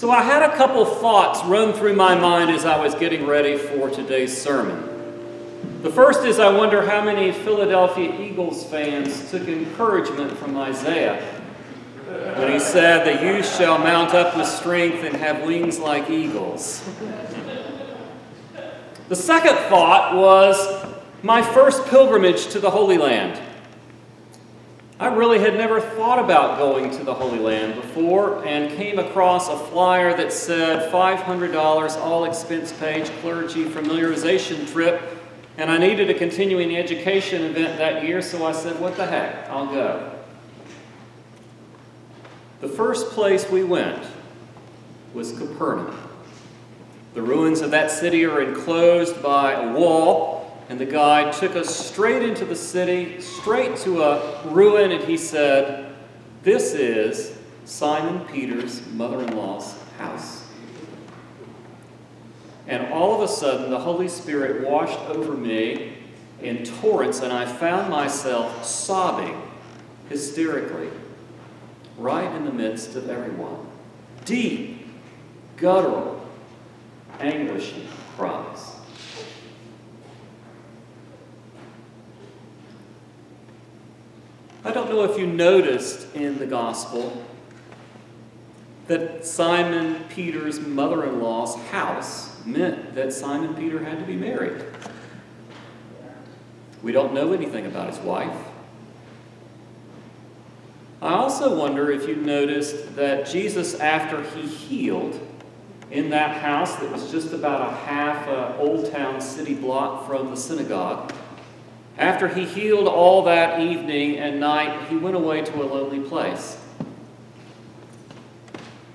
So I had a couple thoughts run through my mind as I was getting ready for today's sermon. The first is I wonder how many Philadelphia Eagles fans took encouragement from Isaiah when he said, The youth shall mount up with strength and have wings like eagles. The second thought was my first pilgrimage to the Holy Land. I really had never thought about going to the Holy Land before and came across a flyer that said $500 all expense paid clergy familiarization trip and I needed a continuing education event that year so I said what the heck, I'll go. The first place we went was Capernaum. The ruins of that city are enclosed by a wall and the guide took us straight into the city, straight to a ruin, and he said, This is Simon Peter's mother in law's house. And all of a sudden, the Holy Spirit washed over me in torrents, and I found myself sobbing hysterically right in the midst of everyone. Deep, guttural, anguishing cries. I don't know if you noticed in the gospel that Simon Peter's mother in law's house meant that Simon Peter had to be married. We don't know anything about his wife. I also wonder if you noticed that Jesus, after he healed in that house that was just about a half a old town city block from the synagogue, after he healed all that evening and night, he went away to a lonely place.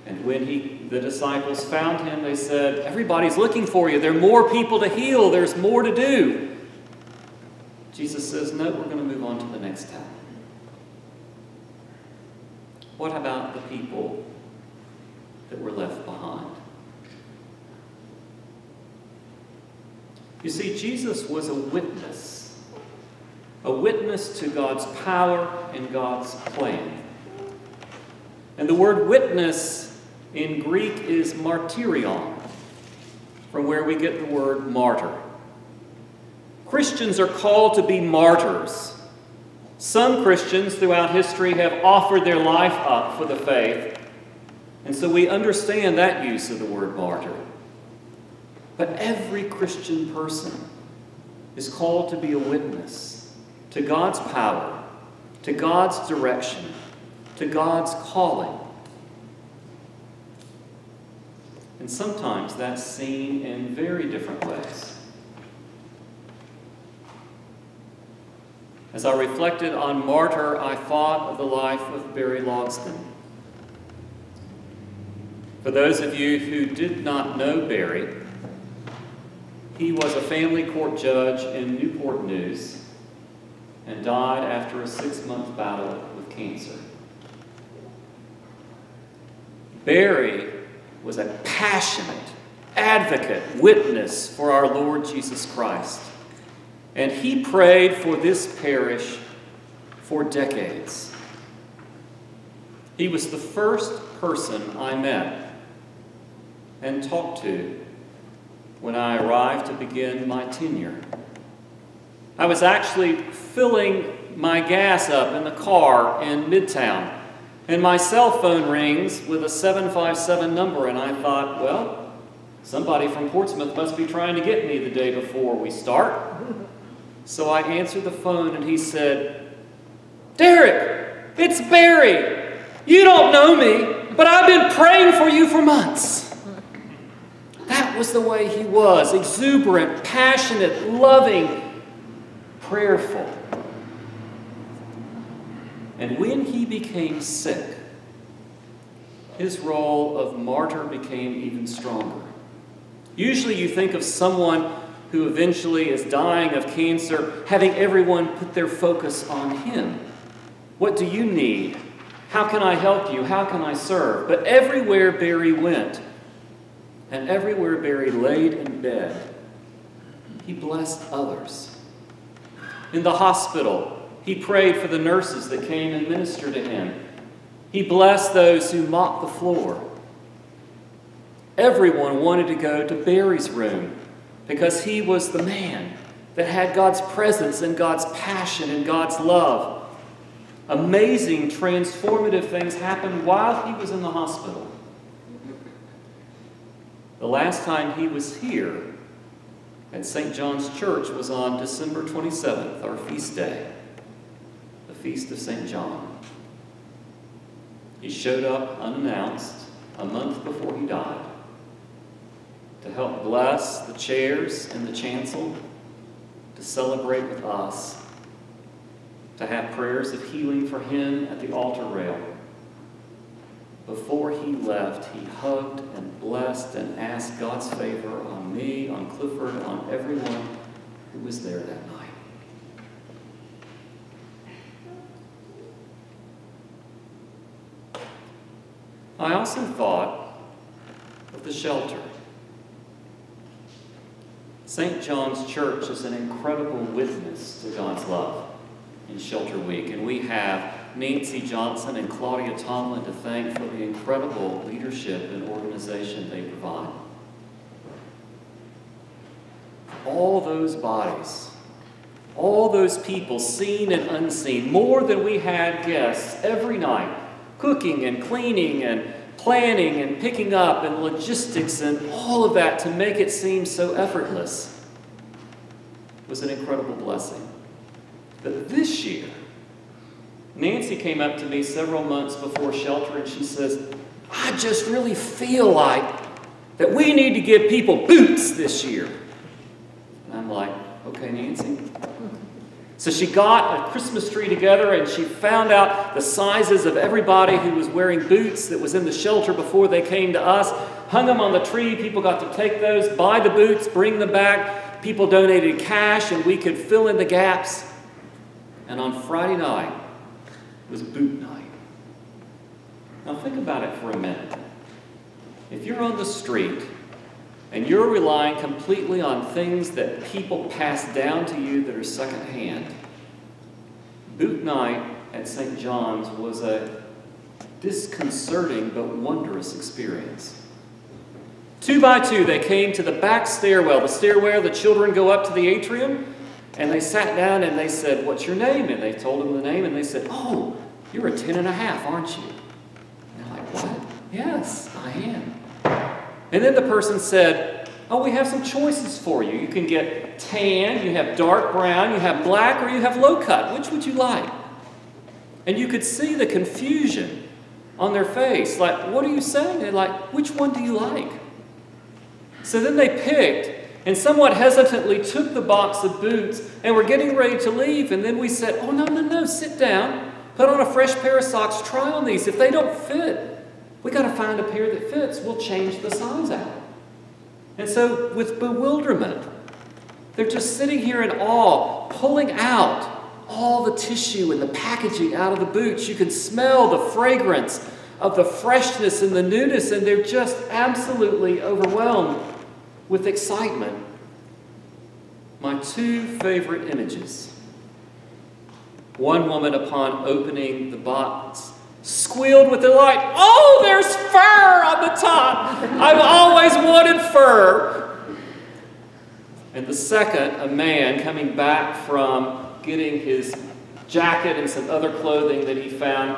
And when he, the disciples found him, they said, Everybody's looking for you. There are more people to heal. There's more to do. Jesus says, No, we're going to move on to the next town. What about the people that were left behind? You see, Jesus was a witness a witness to God's power and God's plan. And the word witness in Greek is martyrion, from where we get the word martyr. Christians are called to be martyrs. Some Christians throughout history have offered their life up for the faith, and so we understand that use of the word martyr. But every Christian person is called to be a witness to God's power, to God's direction, to God's calling. And sometimes that's seen in very different ways. As I reflected on Martyr, I thought of the life of Barry Logsdon. For those of you who did not know Barry, he was a family court judge in Newport News and died after a six month battle with cancer. Barry was a passionate advocate, witness for our Lord Jesus Christ. And he prayed for this parish for decades. He was the first person I met and talked to when I arrived to begin my tenure. I was actually filling my gas up in the car in Midtown, and my cell phone rings with a 757 number, and I thought, well, somebody from Portsmouth must be trying to get me the day before we start. So I answered the phone, and he said, Derek, it's Barry. You don't know me, but I've been praying for you for months. That was the way he was exuberant, passionate, loving, prayerful. And when he became sick, his role of martyr became even stronger. Usually, you think of someone who eventually is dying of cancer having everyone put their focus on him. What do you need? How can I help you? How can I serve? But everywhere Barry went, and everywhere Barry laid in bed, he blessed others. In the hospital, he prayed for the nurses that came and ministered to him. He blessed those who mopped the floor. Everyone wanted to go to Barry's room because he was the man that had God's presence and God's passion and God's love. Amazing, transformative things happened while he was in the hospital. The last time he was here at St. John's Church was on December 27th, our feast day, the feast of St. John. He showed up unannounced a month before he died to help bless the chairs in the chancel, to celebrate with us, to have prayers of healing for him at the altar rail. Before he left, he hugged and blessed and asked God's favor on me, on Clifford, on everyone who was there that night. I also thought of the shelter. St. John's Church is an incredible witness to God's love in Shelter Week, and we have Nancy Johnson and Claudia Tomlin to thank for the incredible leadership and organization they provide. All those bodies, all those people, seen and unseen, more than we had guests every night, cooking and cleaning and planning and picking up and logistics and all of that to make it seem so effortless was an incredible blessing. But this year, Nancy came up to me several months before shelter and she says, I just really feel like that we need to give people boots this year. And I'm like, okay, Nancy, so she got a Christmas tree together and she found out the sizes of everybody who was wearing boots that was in the shelter before they came to us, hung them on the tree. People got to take those, buy the boots, bring them back. People donated cash and we could fill in the gaps. And on Friday night was boot night. Now think about it for a minute. If you're on the street and you're relying completely on things that people pass down to you that are secondhand. Boot night at St. John's was a disconcerting but wondrous experience. Two by two, they came to the back stairwell, the stairwell the children go up to the atrium, and they sat down and they said, What's your name? And they told them the name, and they said, Oh, you're a ten and a half, aren't you? And they're like, What? Yes, I am. And then the person said, Oh, we have some choices for you. You can get tan, you have dark brown, you have black, or you have low cut. Which would you like? And you could see the confusion on their face. Like, what are you saying? They're like, which one do you like? So then they picked and somewhat hesitantly took the box of boots and were getting ready to leave. And then we said, Oh, no, no, no, sit down. Put on a fresh pair of socks. Try on these. If they don't fit, we got to find a pair that fits. We'll change the size out. And so, with bewilderment, they're just sitting here in awe, pulling out all the tissue and the packaging out of the boots. You can smell the fragrance of the freshness and the newness, and they're just absolutely overwhelmed with excitement. My two favorite images. One woman, upon opening the box, squealed with delight, Oh, there's fur on the top! I've always wanted fur! And the second, a man coming back from getting his jacket and some other clothing that he found,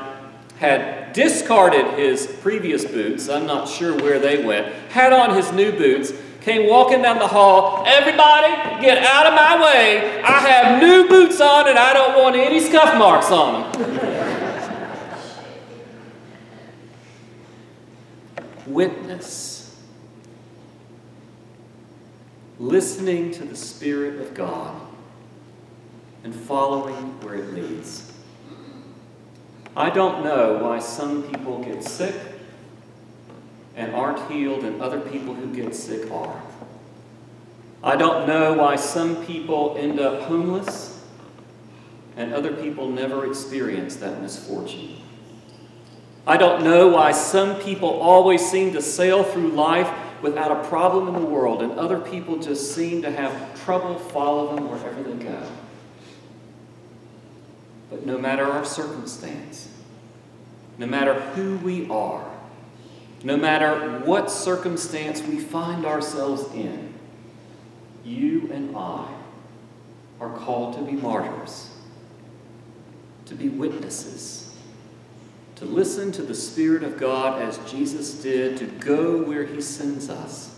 had discarded his previous boots, I'm not sure where they went, had on his new boots, came walking down the hall. Everybody, get out of my way. I have new boots on and I don't want any scuff marks on them. witness, listening to the Spirit of God, and following where it leads. I don't know why some people get sick and aren't healed, and other people who get sick are. I don't know why some people end up homeless and other people never experience that misfortune. I don't know why some people always seem to sail through life without a problem in the world, and other people just seem to have trouble follow them wherever they go. But no matter our circumstance, no matter who we are, no matter what circumstance we find ourselves in, you and I are called to be martyrs, to be witnesses, to listen to the Spirit of God as Jesus did, to go where He sends us,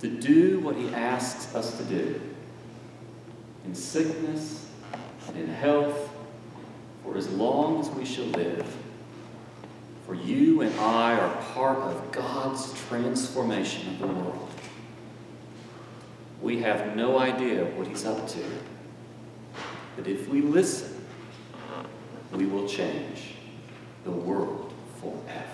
to do what He asks us to do, in sickness and in health, for as long as we shall live. For you and I are part of God's transformation of the world. We have no idea what He's up to. But if we listen, we will change the world forever.